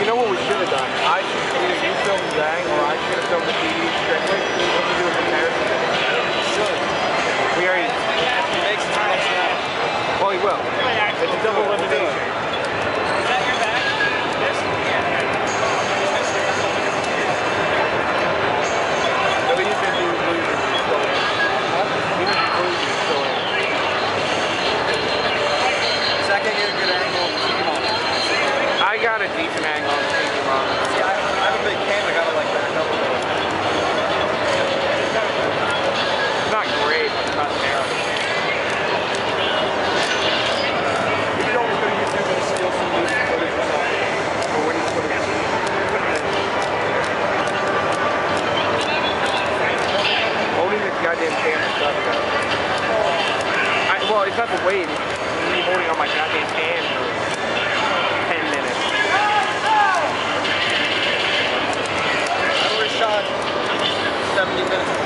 you know what we should have done? I should have filmed Zang, or I should have filmed the TV strictly. What do do a comparison? Should. We already. He makes time. Well, he will. It's a double elimination. Well, he's not to wait. Me holding on my goddamn hand for 10 minutes. Overshot 70 minutes